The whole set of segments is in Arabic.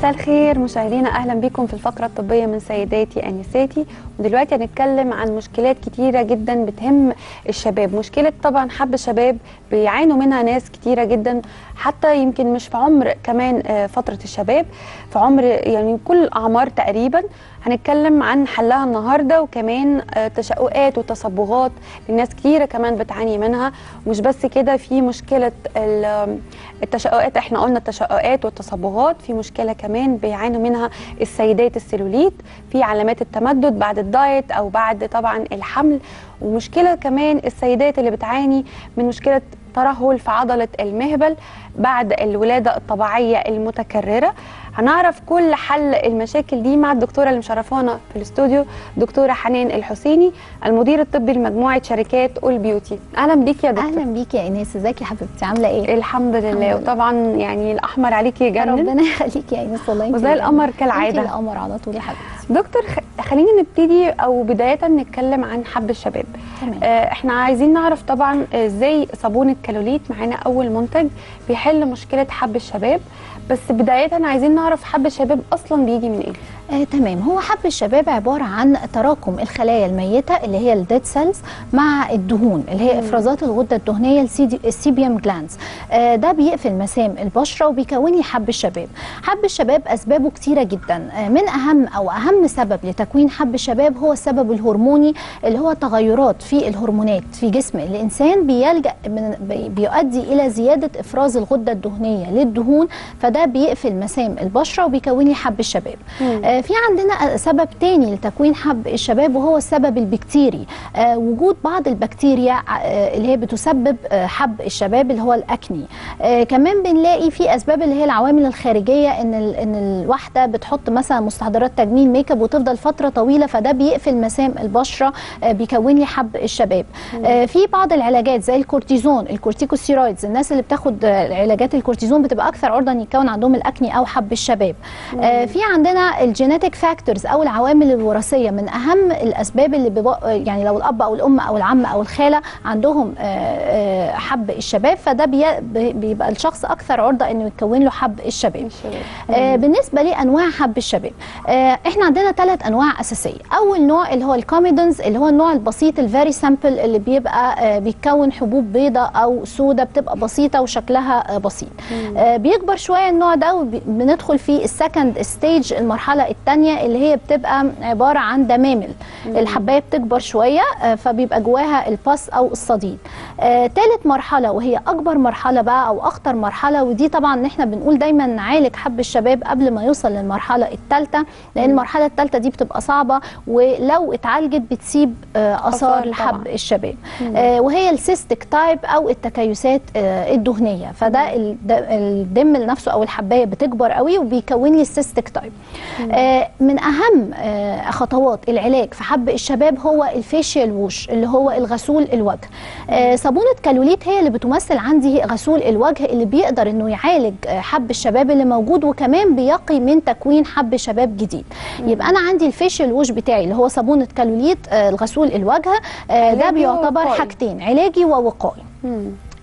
مساء الخير. مشاهدينا أهلا بكم في الفقرة الطبية من سيداتي أنساتي. ودلوقتي هنتكلم عن مشكلات كتيرة جدا بتهم الشباب. مشكلة طبعا حب الشباب بيعانوا منها ناس كتيرة جدا حتى يمكن مش في عمر كمان آه، فترة الشباب. في عمر يعني كل الاعمار تقريبا. هنتكلم عن حلها النهارده وكمان آه، تشققات وتصبغات. لناس كتيرة كمان بتعاني منها. ومش بس كده في مشكلة ال- التشققات. إحنا قلنا التشققات والتصبغات. في مشكلة كمان بيعانوا منها السيدات السلوليت. في علامات التمدد بعد الدايت أو بعد طبعا الحمل. ومشكلة كمان السيدات اللي بتعاني من مشكلة ترهل في عضلة المهبل بعد الولادة الطبيعية المتكررة. هنعرف كل حل المشاكل دي مع الدكتورة اللي مشرفانا في الاستوديو دكتورة حنان الحسيني المدير الطبي لمجموعة شركات All Beauty أهلا بيكي يا دكتور. أهلا بيكي يا ايناس إزيك يا حبيبتي؟ عاملة إيه؟ الحمد لله. وطبعا يعني الأحمر عليكي يجنن ربنا يخليكي يا ايناس والله. وزي القمر جنن. كالعادة. انت القمر على طول يا حبيبتي. دكتور خلينا نبتدي أو بداية نتكلم عن حب الشباب. تمام. آه، إحنا عايزين نعرف طبعا إزاي صابون الكالوليت معانا أول منتج بيحل مشكلة حب الشباب. بس بدايه عايزين نعرف حب الشباب أصلا بيجي من إيه. آه تمام. هو حب الشباب عبارة عن تراكم الخلايا الميتة اللي هي ال dead cells مع الدهون اللي هي. إفرازات الغدة الدهنية ال sebum glands آه ده بيقفل مسام البشرة وبيكون لي حب الشباب. حب الشباب أسبابه كتيرة جدا. آه من أهم أو أهم سبب لتكوين حب الشباب هو السبب الهرموني اللي هو تغيرات في الهرمونات في جسم. الإنسان بيلجأ من بي- بيؤدي إلى زيادة إفراز الغدة الدهنية للدهون فده بيقفل مسام البشرة وبيكون لي حب الشباب آه، في عندنا سبب تاني لتكوين حب الشباب وهو السبب البكتيري. آه، وجود بعض البكتيريا آه، اللي هي بتسبب آه، حب الشباب اللي هو ال acne. كمان بنلاقي في أسباب اللي هي العوامل الخارجية إن إن الواحدة بتحط مثلا مستحضرات تجميل ميك اب وتفضل فترة طويلة فده بيقفل مسام البشرة بيكون لي حب الشباب. في بعض العلاجات زي الكورتيزون ال corticosteroids الناس اللي بتاخد علاجات الكورتيزون بتبقى أكثر عرضة إن يكون عندهم ال acne أو حب الشباب. في عندنا ال genetic factors أو العوامل الوراثية من أهم الأسباب اللي بيبقى يعني لو الأب أو الأم أو العم أو الخالة عندهم آه، آه، حب الشباب فده بي- بي- بيبقى الشخص أكثر عرضة إنه يكون له حب الشباب. الشباب. آه بالنسبة لأنواع حب الشباب إحنا عندنا ثلاث أنواع أساسية. أول نوع اللي هو ال comedones اللي هو النوع البسيط ال very simple اللي بيبقى بيتكون حبوب بيضاء أو سوداء بتبقى بسيطة وشكلها بسيط. بيكبر شوية النوع ده وبندخل في ال second stage المرحلة الثانية اللي هي بتبقى عبارة عن دمامل. الحباية بتكبر شوية آه فبيبقى جواها ال pus أو الصديد. آه ثالث مرحلة وهي أكبر مرحلة بقى أو أخطر مرحلة ودي طبعا إحنا بنقول دايما نعالج حب الشباب قبل ما يوصل للمرحلة الثالثه لأن المرحلة الثالثه دي بتبقى صعبة ولو اتعالجت بتسيب آه آثار طبعاً. لحب الشباب. وهي ال cystic type أو التكيسات الدهنية. فده الد- الدمل نفسه أو الحباية بتكبر قوي وبيكون لي ال cystic type من أهم آه خطوات العلاج في حب الشباب هو ال facial wash اللي هو الغسول الوجه آه صابونة كالوليت هي اللي بتمثل عندي غسول الوجه اللي بيقدر إنه يعالج آه حب الشباب اللي موجود وكمان بيقي من تكوين حب شباب جديد يبقى أنا عندي ال facial wash بتاعي اللي هو صابونة كالوليت آه الغسول الوجه آه ده بيعتبر ووقائي. حاجتين علاجي ووقائي.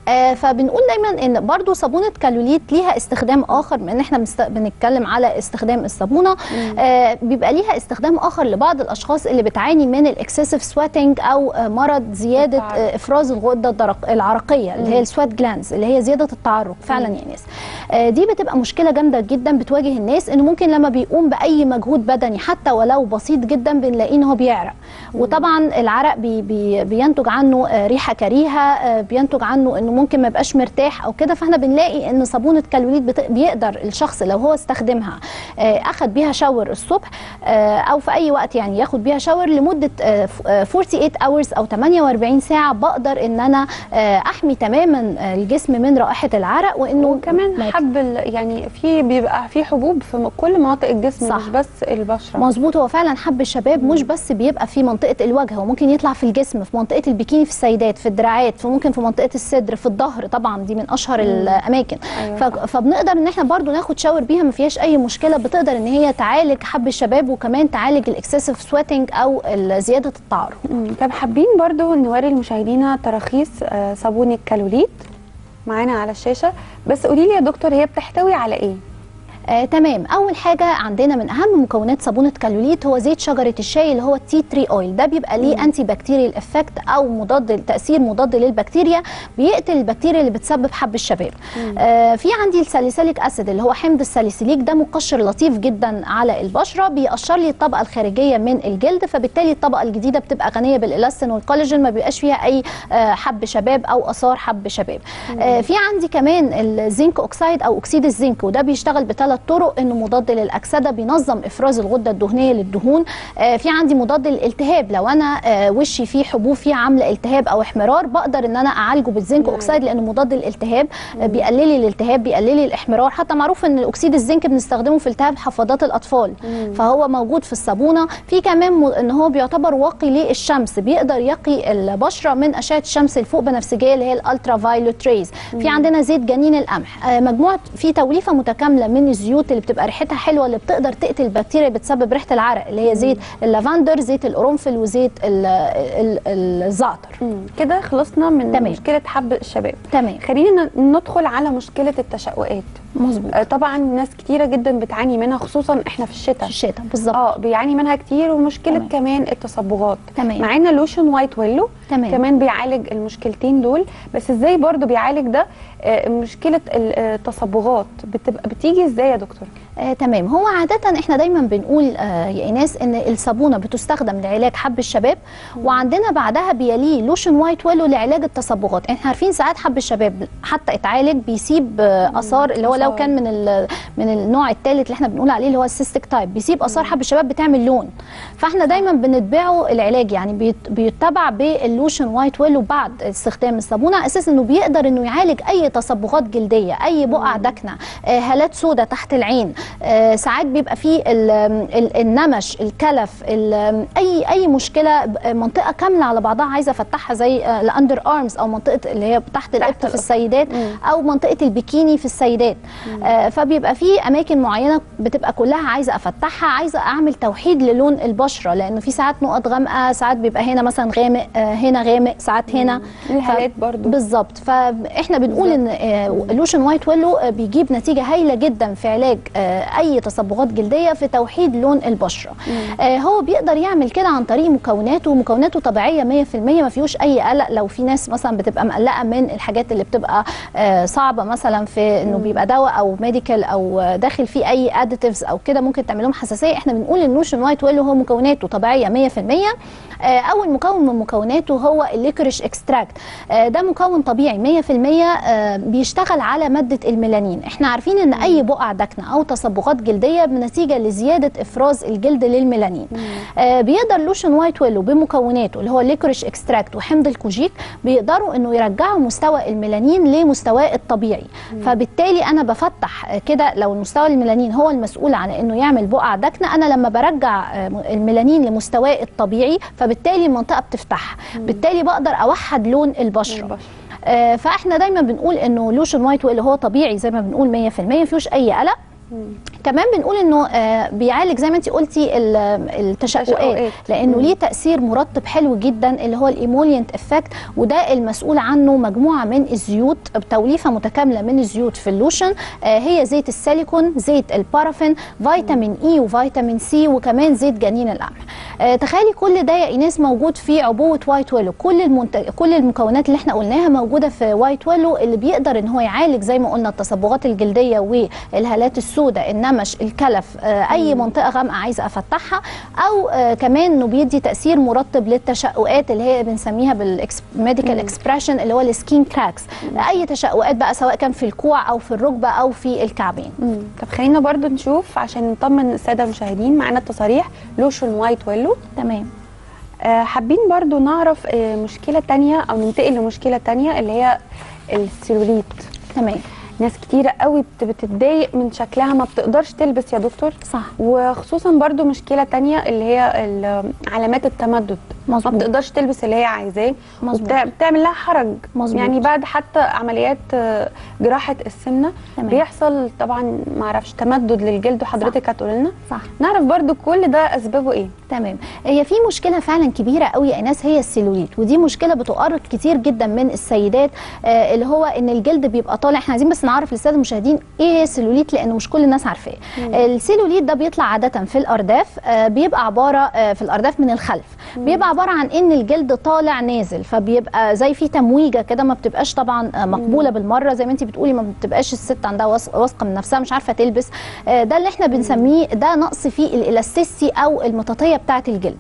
آه فبنقول دايما إن برضو صابونة كالوليت ليها استخدام آخر من إن إحنا بنست... بنتكلم على استخدام الصابونة. آه بيبقى ليها استخدام آخر لبعض الأشخاص اللي بتعاني من ال excessive sweating أو آه مرض زيادة. آه إفراز الغدة الدرق... العرقية اللي هي ال sweat glands اللي هي زيادة التعرق. فعلا يا ايناس. آه دي بتبقى مشكلة جامدة جدا بتواجه الناس إنه ممكن لما بيقوم بأي مجهود بدني حتى ولو بسيط جدا بنلاقيه إن هو بيعرق. وطبعا العرق بي بي بينتج عنه آه، ريحة كريهة آه، بينتج عنه إنه ممكن ما يبقاش مرتاح أو كده فإحنا بنلاقي إن صابونه كالوليت بت- بيقدر الشخص لو هو استخدمها آه، أخد بيها شاور الصبح آه، أو في أي وقت يعني ياخد بيها شاور لمدة آه، ف- آه، 48 hours أو 48 ساعة بقدر إن أنا أحمي تماما الجسم من رائحة العرق وإنه وكمان ما حب يعني في بيبقى في حبوب في كل مناطق الجسم صح. مش بس البشرة. مظبوط. هو فعلا حب الشباب مش بس بيبقى في منطقة الوجه هو ممكن يطلع في الجسم في منطقة البيكيني في السيدات في الدراعات في ممكن في منطقة الصدر في الظهر طبعا دي من أشهر الأماكن. أيوة. فبنقدر إن إحنا برضو ناخد شاور بيها ما فيهاش أي مشكلة. بتقدر إن هي تعالج حب الشباب وكمان تعالج ال excessive sweating أو زيادة التعرق مم. طب حابين برضو نوري لمشاهدينا تراخيص آه، صابون الكالوليت معانا على الشاشة. بس قولي لي يا دكتور هي بتحتوي على إيه؟ آه، تمام. أول حاجة عندنا من أهم مكونات صابونة كالوليت هو زيت شجرة الشاي اللي هو ال tea tree oil ده بيبقى ليه antibacterial effect أو مضاد تأثير مضاد للبكتيريا بيقتل البكتيريا اللي بتسبب حب الشباب. آه في عندي ال salicylic acid اللي هو حمض الساليسيليك. ده مقشر لطيف جدا على البشرة بيقشر لي الطبقة الخارجية من الجلد فبالتالي الطبقة الجديدة بتبقى غنية بالإلاستين والكولاجين ما بيبقاش فيها أي آه حب شباب أو آثار حب شباب. آه في عندي كمان ال zinc oxide أو أكسيد الزنك وده بيشتغل بثلاث طرق انه مضاد للأكسدة بينظم إفراز الغدة الدهنية للدهون. آه في عندي مضاد للالتهاب. لو أنا آه وشي فيه حبوب فيه عاملة التهاب أو احمرار بقدر إن أنا أعالجه بال zinc oxide لأنه مضاد للالتهاب آه بيقلل لي الالتهاب بيقلل لي الاحمرار. حتى معروف إن الاكسيد الزنك بنستخدمه في التهاب حفاضات الأطفال. فهو موجود في الصابونة. في كمان إن هو بيعتبر واقي للشمس. بيقدر يقي البشرة من أشعة الشمس الفوق بنفسجية اللي هي ال ultraviolet rays. في عندنا زيت جنين القمح. مجموعة في توليفة متكاملة من الزيوت اللي بتبقى ريحتها حلوة اللي بتقدر تقتل البكتيريا اللي بتسبب ريحة العرق اللي هي زيت اللافندر زيت القرنفل وزيت ال- ال- الزعتر. كده خلصنا من تمام. مشكلة حب الشباب. تمام. خلينا ندخل على مشكلة التشققات مظبوط. آه، طبعا ناس كتيرة جدا بتعاني منها خصوصا إحنا في في الشتاء الشتاء بالظبط. آه بيعاني منها كتير ومشكلة تمام. كمان التصبغات. تمام. معانا لوشن وايت ويلو تمام. كمان بيعالج المشكلتين دول بس إزاي برضو بيعالج ده؟ آه، مشكلة آه، التصبغات. بتبقى بتيجي إزاي يا دكتور؟ آه تمام. هو عادة إحنا دايما بنقول آه يا إيناس إن الصابونة بتستخدم لعلاج حب الشباب وعندنا بعدها بيليه لوشن وايت ويلو لعلاج التصبغات. إحنا عارفين ساعات حب الشباب حتى اتعالج بيسيب آه آثار اللي هو لو. كان من من النوع الثالث اللي إحنا بنقول عليه اللي هو ال cystic type. بيسيب آثار حب الشباب بتعمل لون. فإحنا دايما بنتبعه العلاج. يعني بيت- بيتبع باللوشن وايت ويلو بعد استخدام الصابونة. على أساس إنه بيقدر إنه يعالج أي تصبغات جلدية أي بقع دكنه آه، هالات سودة تحت العين ساعات بيبقى فيه ال- ال- النمش الكلف ال- أي أي مشكلة منطقة كاملة على بعضها عايزة أفتحها زي آه، ال underarms أو منطقة اللي هي تحت الابط في. السيدات أو منطقة البيكيني في السيدات. آه، فبيبقى في أماكن معينة بتبقى كلها عايزة أفتحها عايزة أعمل توحيد للون البشرة لأنه في ساعات نقط غامقة ساعات بيبقى هنا مثلا غامق آه، هنا غامق ساعات هنا. الهالات برضو. بالظبط. فإحنا بنقول إن لوشن وايت ويلو آه، بيجيب نتيجة هايلة جدا في علاج آه، أي تصبغات جلدية في توحيد لون البشرة. آه، هو بيقدر يعمل كده عن طريق مكوناته ومكوناته طبيعية 100% ما فيهوش أي قلق. لو في ناس مثلا بتبقى مقلقة من الحاجات اللي بتبقى آه، صعبة مثلا في إنه بيبقى دواء أو medical أو داخل فيه أي additives أو كده ممكن تعمل لهم حساسية. إحنا بنقول إن لوشن وايت ويلو هو مكوناته طبيعية 100% آه، أول مكون من مكوناته هو ال licorice extract ده مكون طبيعي 100% آه، بيشتغل على مادة الميلانين. إحنا عارفين إن أي بقع دكنة أو تصبغات جلدية بنتيجة لزيادة إفراز الجلد للميلانين. آه، بيقدر لوشن وايت ويلو بمكوناته اللي هو ال licorice extract وحمض الكوجيك بيقدروا إنه يرجعوا مستوى الميلانين لمستواه الطبيعي. فبالتالي أنا بفتح كده لو مستوى الميلانين هو المسؤول عن إنه يعمل بقع دكنة أنا لما برجع آه، الميلانين لمستواه الطبيعي فبالتالي المنطقة بتفتح. بالتالي بقدر أوحد لون البشرة. البشرة. آه، فإحنا دايما بنقول إنه لوشن وايت ويلو هو طبيعي زي ما بنقول 100% ما فيهوش أي قلق. Hmm. كمان بنقول إنه آه، بيعالج زي ما انت قلتي ال- التشققات. لأنه ليه تأثير مرطب حلو جدا اللي هو ال emollient effect وده المسؤول عنه مجموعة من الزيوت توليفه متكاملة من الزيوت في اللوشن آه، هي زيت السيليكون زيت البارافين فيتامين E وفيتامين C وكمان زيت جنين القمح آه، تخيلي كل ده يا إيناس موجود في عبوة وايت ويلو. كل المنتج كل المكونات اللي إحنا قلناها موجودة في وايت ويلو اللي بيقدر إن هو يعالج زي ما قلنا التصبغات الجلدية والهالات السوداء النمش الكلف آه، أي منطقة غامقة عايزة أفتحها أو آه، كمان إنه بيدي تأثير مرطب للتشققات اللي هي بنسميها بال medical expression اللي هو ال skin cracks أي تشققات بقى سواء كان في الكوع أو في الركبة أو في الكعبين. طب خلينا برضو نشوف عشان نطمن السادة المشاهدين معانا التصاريح lotion White Willow. تمام. آه، حابين برضو نعرف آه، مشكلة تانية أو ننتقل لمشكلة تانية اللي هي السيلوليت. تمام. ناس كتيرة قوي بت- بتتضايق من شكلها ما بتقدرش تلبس يا دكتور. صح. وخصوصا برضو مشكلة تانية اللي هي علامات التمدد. مظبوط. بتقدرش تلبس اللي هي عايزاه مظبوط. وبتعمل لها حرج. مظبوط. يعني بعد حتى عمليات آه، جراحة السمنة تمام. بيحصل طبعا ما أعرفش تمدد للجلد وحضرتك هتقول لنا. صح. نعرف برضو كل ده أسبابه إيه. تمام. هي في مشكلة فعلا كبيرة قوي يا ايناس هي السيلوليت ودي مشكلة بتؤرق كتير جدا من السيدات آه اللي هو إن الجلد بيبقى طالع. إحنا عايزين بس نعرف للسادة المشاهدين إيه هي السيلوليت لأن مش كل الناس عارفاه. السيلوليت ده بيطلع عادة في الأرداف آه بيبقى عبارة آه في الأرداف من الخلف. بيبقى عبارة عن إن الجلد طالع نازل فبيبقى زي في تمويجة كده ما بتبقاش طبعا مقبولة بالمرة زي ما انت بتقولي ما بتبقاش الست عندها واث- واثقة من نفسها مش عارفة تلبس. آه ده اللي إحنا بنسميه ده نقص في ال elasticity أو المطاطية بتاعة الجلد.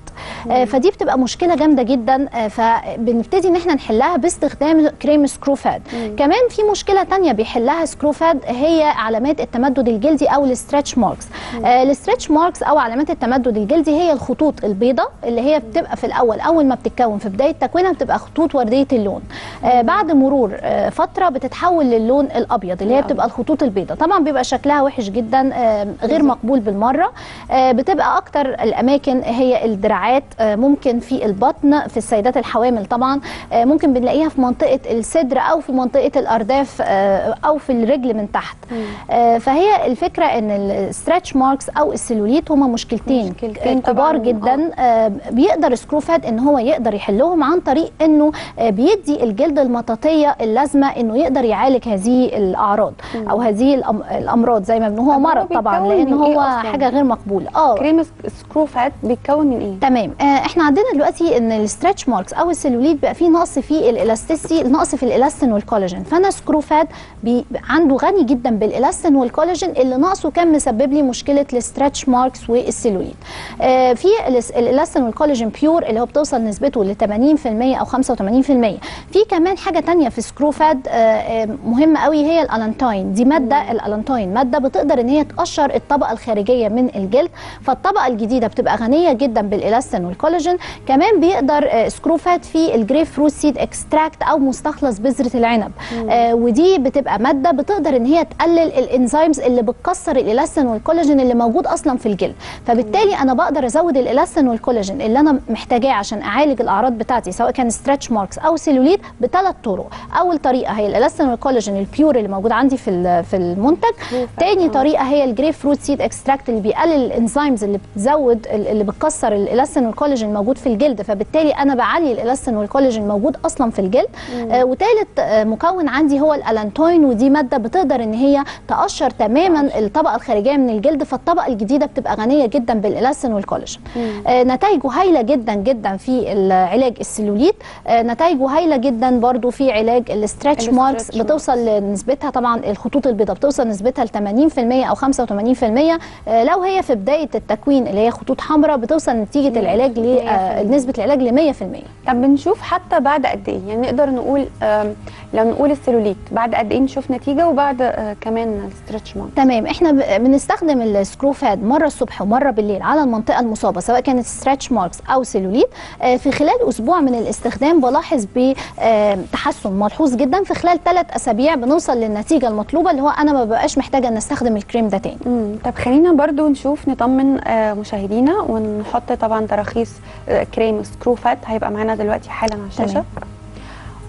آه فدي بتبقى مشكلة جامدة جدا. آه فبنبتدي إن إحنا نحلها باستخدام كريم سكروفاد. كمان في مشكلة تانية بيحلها سكروفاد هي علامات التمدد الجلدي أو ال stretch marks. ال stretch marks أو علامات التمدد الجلدي هي الخطوط البيضاء اللي هي بتبقى في الأول أول ما بتتكون في بداية تكوينها بتبقى خطوط وردية اللون. آه بعد مرور آه فترة بتتحول للون الأبيض اللي هي بتبقى الخطوط البيضاء. طبعا بيبقى شكلها وحش جدا آه غير مقبول بالمرة. آه بتبقى أكتر الأماكن هي الدراعات آه ممكن في البطن في السيدات الحوامل طبعا. آه ممكن بنلاقيها في منطقة الصدر أو في منطقة الأرداف آه أو في الرجل من تحت. آه فهي الفكرة إن ال stretch marks أو السيلوليت هما مشكلتين, مشكلتين كبار جدا. آه. بيقدر سكروفات إن هو يقدر يحلهم عن طريق إنه آه بيدي الجلد المطاطية اللازمة إنه يقدر يعالج هذه الأعراض أو هذه الأمراض زي ما بنقول هو مرض طبعا لأن إيه هو أصلاً؟ حاجة غير مقبولة. آه. كريم سك- سكرو فات بيتكون من إيه؟ تمام. آه إحنا عندنا دلوقتي إن ال stretch marks أو السيلوليت بقى فيه نقص في ال elasticity نقص في ال elastin وال collagen. فأنا سكروفات بي عنده غني جدا بال elastin وال collagen اللي نقصه كان مسبب لي مشكلة ال stretch marks وال cellulite آه في الاس- ال elastin وال collagen pure اللي هو بتوصل نسبته ل 80% أو 85% في كمان حاجة تانية في سكروفات آه آه مهمة قوي هي ال allantoin. دي مادة ال allantoin مادة بتقدر إن هي تقشر الطبقة الخارجية من الجلد فالطبقة الجديدة بتبقى غنية جدا بال elastin وال collagen. كمان بيقدر آه، سكروفات في ال grapefruit seed extract أو مستخلص بذرة العنب. آه ودي بتبقى مادة بتقدر إن هي تقلل ال enzymes اللي بتكسر ال elastin وال collagen اللي موجود أصلا في الجلد. فبالتالي أنا بقدر أزود ال elastin وال collagen اللي أنا محتاجاه عشان أعالج الأعراض بتاعتي سواء كان stretch marks أو سيلوليت بثلاث طرق. أول طريقة هي ال elastin وال collagen ال pure اللي موجود عندي في في المنتج. تاني طريقة هي ال grapefruit seed extract اللي بيقلل ال enzymes اللي بتزود ال- اللي بتكسر ال elastin وال collagen موجود في الجلد. فبالتالي أنا بعلي ال elastin وال collagen موجود أصلا في الجلد. آه وثالث آه مكون عندي هو ال allantoin ودي مادة بتقدر إن هي تقشر تماما الطبقة الخارجية من الجلد. فالطبقة الجديدة بتبقى غنية جدا بال elastin وال collagen آه نتائجه هايلة جدا جدا في العلاج السيلوليت آه نتائجه هايلة جدا برضو في علاج ال stretch marks بتوصل نسبتها طبعا الخطوط البيضاء بتوصل نسبتها ل 80% أو 85% آه لو هي في بداية التكوين اللي هي خطوط حمراء بتوصل نتيجة العلاج آه، نسبة العلاج ل 100% طب بنشوف حتى بعد قد إيه؟ يعني نقدر نقول لو نقول السيلوليت بعد قد إيه نشوف نتيجة وبعد كمان ال stretch mark تمام. إحنا بنستخدم السكروفاد مرة الصبح ومرة بالليل على المنطقة المصابة سواء كانت stretch marks أو سيلوليت آه، في خلال أسبوع من الاستخدام بلاحظ بتحسن ملحوظ جدا في خلال ثلاث أسابيع بنوصل للنتيجة المطلوبة اللي هو أنا ما بقاش محتاجة إن أستخدم الكريم ده تاني مم. طب خلينا برضو نشوف نطمن آه، مشاهدينا ونحط طبعا تراخيص آه، كريم سكرو فات هيبقى معانا دلوقتي حالا على الشاشة تمام.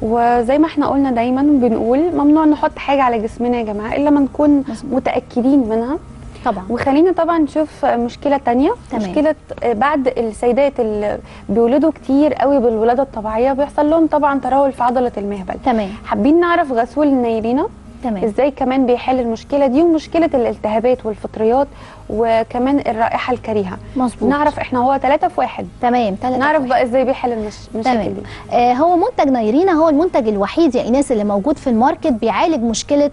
وزي ما إحنا قلنا دايما بنقول ممنوع نحط حاجة على جسمنا يا جماعة إلا ما نكون. متأكدين منها طبعا. وخلينا طبعا نشوف مشكلة تانية. تمام. مشكلة بعد السيدات اللي بيولدوا كتير قوي بالولادة الطبيعية بيحصل لهم طبعا ترهل في عضلة المهبل. تمام. حابين نعرف غسول النيرينا تمام. إزاي كمان بيحل المشكلة دي ومشكلة الالتهابات والفطريات. وكمان الرائحة الكريهة. مظبوط. نعرف إحنا هو ثلاثة في واحد. تمام ثلاثة نعرف بقى إزاي بيحل المش... المشاكل تمام. دي. آه هو منتج نيرينا هو المنتج الوحيد يا إيناس اللي موجود في ال market بيعالج مشكلة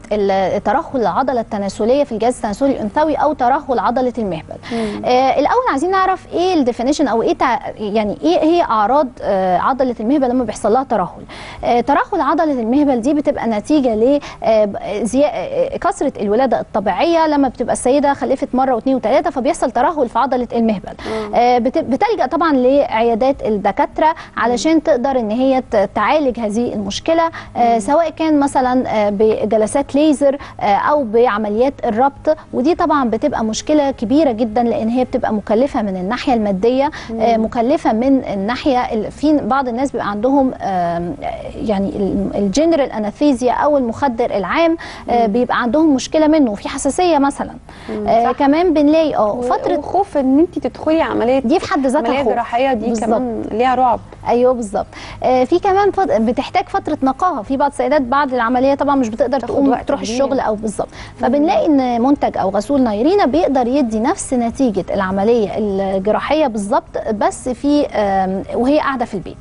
ترهل العضلة التناسلية في الجهاز التناسلي الأنثوي أو ترهل عضلة المهبل. آه الأول عايزين نعرف إيه ال definition أو إيه تع... يعني إيه هي أعراض آه عضلة المهبل لما بيحصل لها ترهل. آه ترهل عضلة المهبل دي بتبقى نتيجة ل آه، زي... آه، كثرة الولادة الطبيعية لما بتبقى السيدة خلفت مرة واثنين وثلاثة فبيحصل ترهل في عضلة المهبل. آه، بت- بتلجأ طبعا لعيادات الدكاترة علشان تقدر إن هي تعالج هذه المشكلة. آه، سواء كان مثلا آه، بجلسات ليزر آه، أو بعمليات الربط. ودي طبعا بتبقى مشكلة كبيرة جدا لأن هي بتبقى مكلفة من الناحية المادية آه، مكلفة من الناحية ال- في بعض الناس بيبقى عندهم يعني ال- الجنرال اناثيزيا أو المخدر العام بيبقى عندهم مشكلة منه. في حساسية مثلا. كمان بنلاقي آه فترة خوف إن أنت تدخلي عملية دي في حد ذاتها خوف. جراحية دي بالظبط. كمان ليها رعب. أيوه بالظبط. آه في كمان فت... بتحتاج فترة نقاهة. في بعض السيدات بعد العملية طبعا مش بتقدر تقوم تروح كبير. الشغل أو بالظبط. فبنلاقي إن منتج أو غسول نايرينا بيقدر يدي نفس نتيجة العملية الجراحية بالظبط بس في آم، وهي قاعدة في البيت.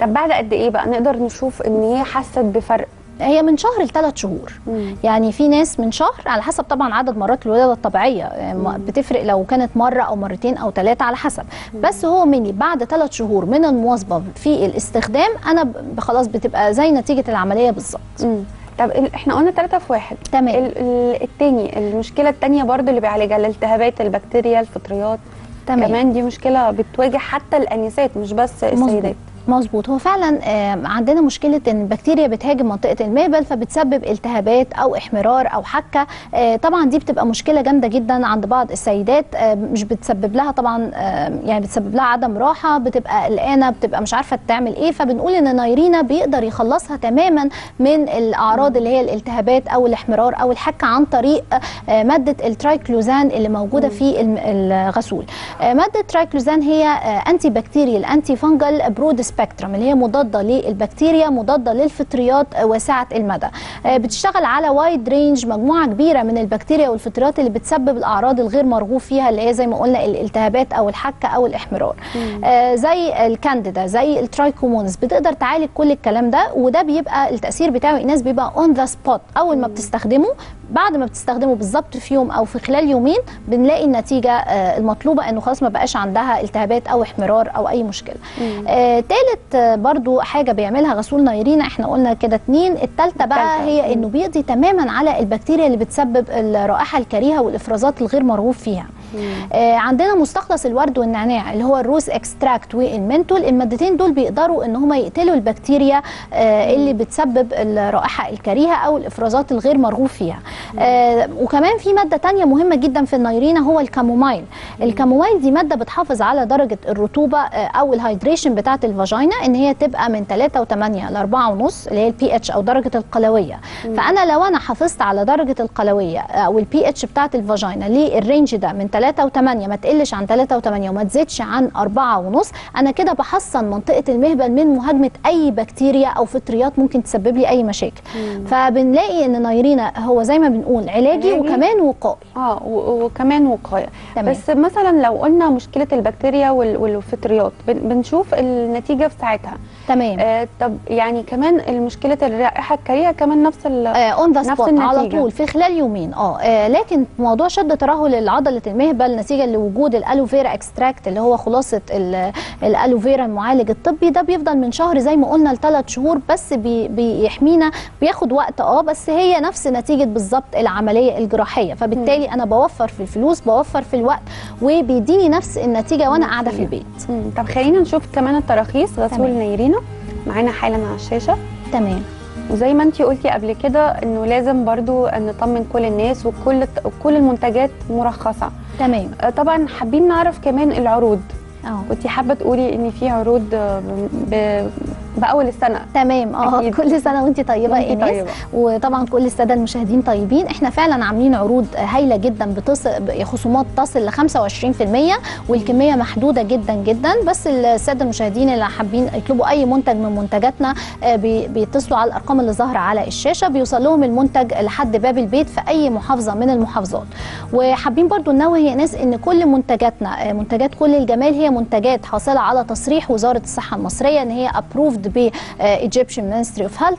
طب بعد قد إيه بقى؟ نقدر نشوف إن هي حست بفرق؟ هي من شهر لثلاث شهور. مم. يعني في ناس من شهر على حسب طبعا عدد مرات الولادة الطبيعية يعني ما- بتفرق لو كانت مرة أو مرتين أو ثلاثة على حسب. بس هو مني بعد ثلاث شهور من المواظبة في الاستخدام أنا خلاص بتبقى زي نتيجة العملية بالظبط. مم. طب إحنا قلنا ثلاثة في واحد. تمام. ال- ال- التاني المشكلة التانية برضو اللي بيعالجها الالتهابات البكتيريا الفطريات. تمام. كمان دي مشكلة بتواجه حتى الأنسات مش بس السيدات. مظبوط. هو فعلا عندنا مشكلة إن البكتيريا بتهاجم منطقة المهبل فبتسبب التهابات أو إحمرار أو حكه آه، طبعا دي بتبقى مشكلة جامدة جدا عند بعض السيدات. آه، مش بتسبب لها طبعا يعني بتسبب لها عدم راحة بتبقى قلقانة بتبقى مش عارفة تعمل إيه. فبنقول إن نايرينا بيقدر يخلصها تماما من الأعراض اللي هي الالتهابات أو الإحمرار أو الحكة عن طريق آه، مادة ال triclosan اللي موجودة في الغسول. مادة ال triclosan هي antibacterial antifungal broad spectrum اللي هي مضادة للبكتيريا مضادة للفطريات آه، واسعة المدى. آه، بتشتغل على wide range مجموعة كبيرة من البكتيريا والفطريات اللي بتسبب الأعراض الغير مرغوب فيها اللي هي زي ما قلنا الالتهابات أو الحكه أو الإحمرار. آه، زي الكانديدا زي ال trichomonas بتقدر تعالج كل الكلام ده وده بيبقى التأثير بتاعه. الناس بيبقى on the spot أول ما بتستخدمه بعد ما بتستخدمه بالظبط في يوم أو في خلال يومين بنلاقي النتيجة آه، المطلوبة إنه خلاص ما بقاش عندها التهابات أو احمرار أو أي مشكلة. آه، تالت آه، برضو حاجة بيعملها غسول نايرينا إحنا قلنا كده اتنين. التالتة بقى التالتة. هي إنه بيقضي تماما على البكتيريا اللي بتسبب الرائحة الكريهة والإفرازات الغير مرغوب فيها. آه، عندنا مستخلص الورد والنعناع اللي هو ال rose extract وال menthol. المادتين دول بيقدروا إن هم يقتلوا البكتيريا آه، اللي بتسبب الرائحة الكريهة أو الإفرازات الغير مرغوب فيها. آه، وكمان في مادة تانية مهمة جدا في النيرينا هو ال chamomile. ال chamomile دي مادة بتحافظ على درجة الرطوبة آه، أو ال hydration بتاعة ال vagina إن هي تبقى من 3.8 ل 4.5 اللي هي البي اتش أو درجة القلوية. فأنا لو أنا حافظت على درجة القلوية أو ال pH بتاعة ال vagina لل range ده من 3 و8 ما تقلش عن 3 و8 وما تزيدش عن 4.5 أنا كده بحصن منطقة المهبل من مهاجمة أي بكتيريا أو فطريات ممكن تسبب لي أي مشاكل. فبنلاقي إن نايرينا هو زي ما بنقول علاجي علاجي. وكمان وقائي. آه وكمان وقايه تمام. بس مثلا لو قلنا مشكلة البكتيريا وال- والفطريات بن- بنشوف النتيجة في ساعتها. تمام آه طب يعني كمان المشكلة الرائحة الكريهة كمان نفس ال on the spot على. طول في خلال يومين آه آه، لكن موضوع شد ترهل عضله المهبل نتيجة لوجود ال aloe vera extract اللي هو خلاصة ال- ال aloe vera المعالج الطبي ده بيفضل من شهر زي ما قلنا لثلاث شهور بس بي بيحمينا بياخد وقت آه بس هي نفس نتيجة بالظبط العملية الجراحية فبالتالي أنا بوفر في الفلوس بوفر في الوقت وبيديني نفس النتيجة وأنا قاعدة في البيت مم. طب خلينا نشوف كمان التراخيص غسول. نيرينا معانا حالا على الشاشة؟ تمام. وزي ما انتي قلتي قبل كده إنه لازم برضو نطمن كل الناس وكل كل المنتجات مرخصة. تمام. آه، طبعا حابين نعرف كمان العروض. آه كنتي حابة تقولي إن في عروض ب... بأول السنة. تمام. آه. كل سنة وانت طيبة يا ايناس طيبة. وطبعا كل السادة المشاهدين طيبين. إحنا فعلا عاملين عروض هايلة جدا بتصل خصومات تصل ل 25% والكمية محدودة جدا جدا. بس السادة المشاهدين اللي حابين يطلبوا أي منتج من منتجاتنا آه، بي- بيتصلوا على الأرقام اللي ظاهرة على الشاشة. بيوصل لهم المنتج لحد باب البيت في أي محافظة من المحافظات. وحابين برضو ننوه يا ناس إن كل منتجاتنا آه، منتجات كل الجمال هي منتجات حاصلة على تصريح وزارة الصحة المصرية إن هي ابروفد ب Egyptian Ministry of Health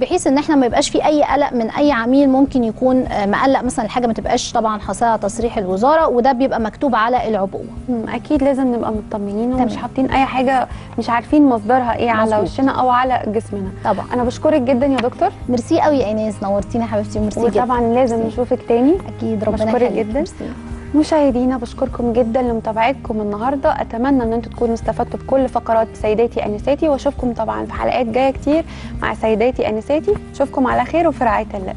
بحيث إن إحنا ما يبقاش في أي قلق من أي عميل ممكن يكون آه، مقلق مثلا الحاجة ما تبقاش طبعا حاصله على تصريح الوزارة وده بيبقى مكتوب على العبوة أكيد لازم نبقى مطمنين ومش. حاطين أي حاجة مش عارفين مصدرها إيه على مظبوط. وشنا أو على جسمنا طبعا أنا بشكرك جدا يا دكتور ميرسي قوي يا ايناس نورتينا حبيبتي ميرسي جدا وطبعا لازم. نشوفك تاني أكيد ربنا بشكرك يخليك جدا. ميرسي. مشاهدينا بشكركم جدا لمتابعتكم النهارده. أتمنى إن أنتم تكونوا استفدتوا بكل فقرات سيداتي انساتي وأشوفكم طبعا في حلقات جاية كتير مع سيداتي انساتي أشوفكم على خير وفي رعاية الله.